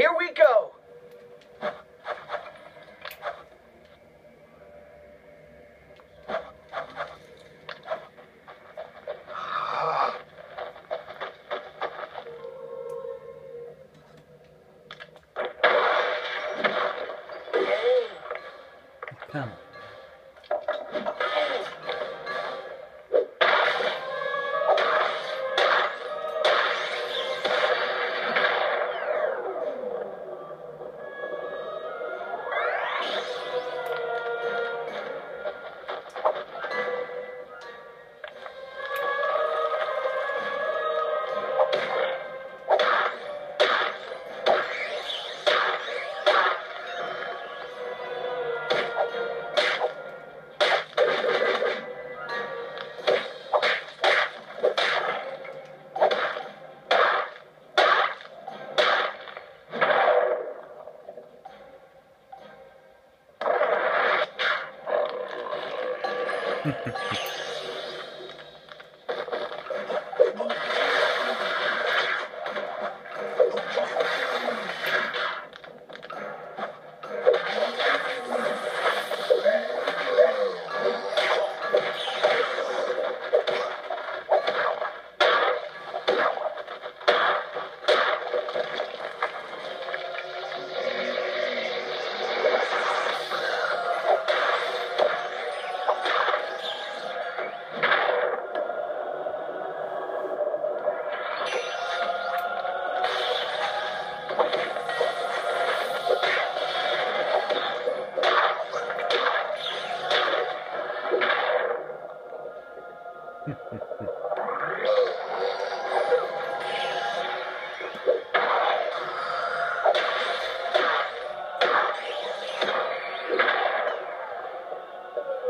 Here we go.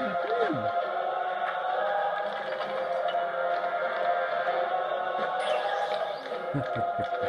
Ha ha ha ha.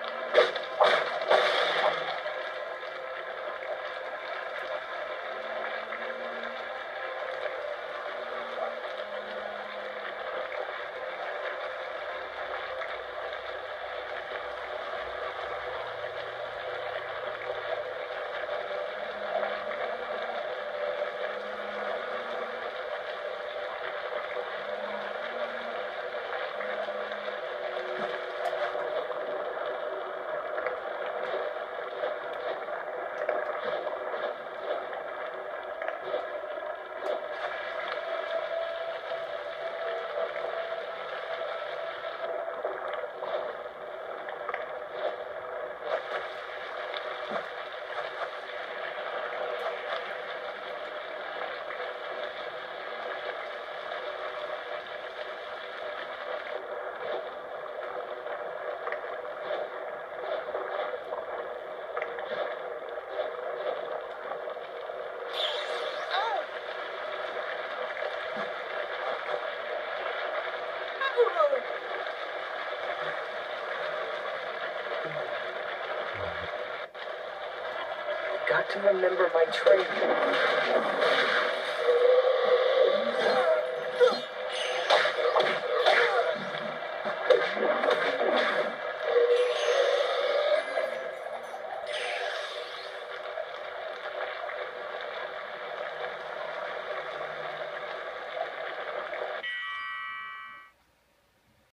got to remember my training.